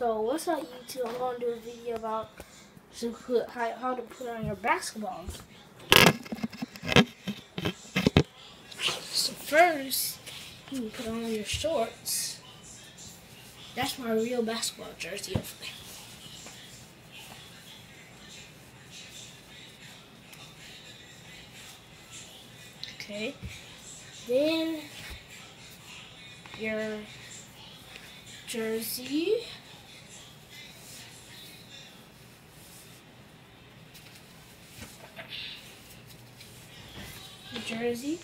So what's up YouTube? I'm going to do a video about how to put on your basketballs. So first, you put on your shorts. That's my real basketball jersey over there. Okay. Then your jersey. Jersey.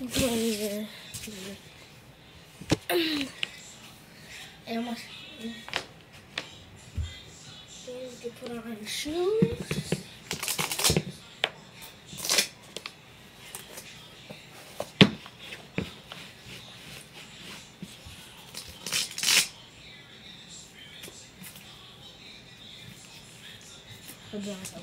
you can put on shoes. On some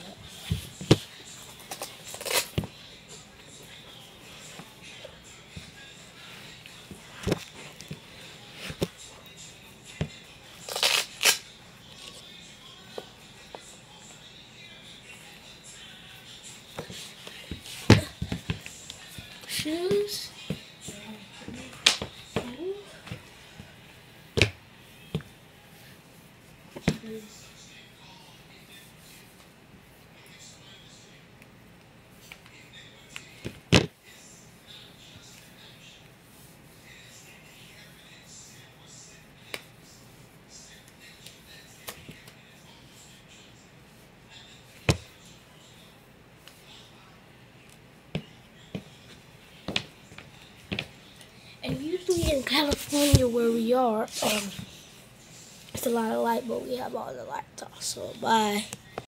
shoes. In California where we are, um, it's a lot of light, but we have all the lights off. So bye.